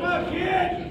Come on, kid!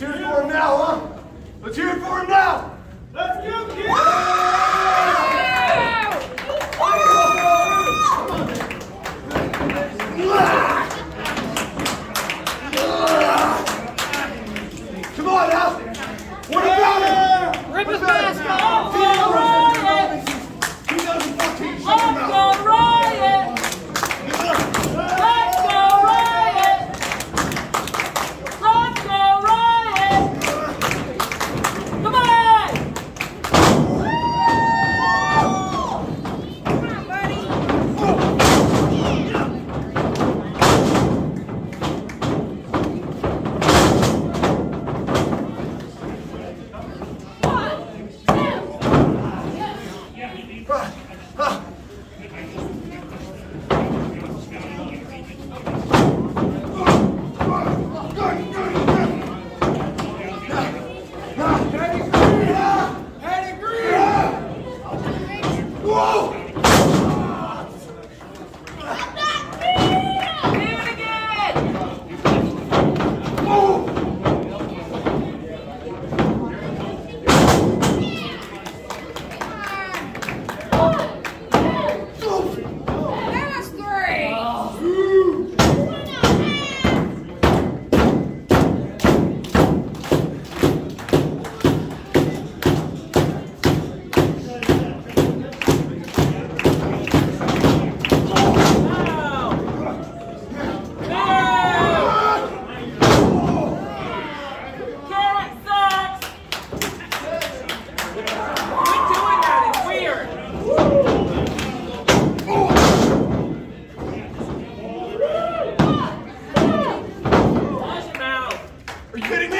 Let's hear it for him now, huh? Let's hear it for him now. Let's go, kids! kidding me?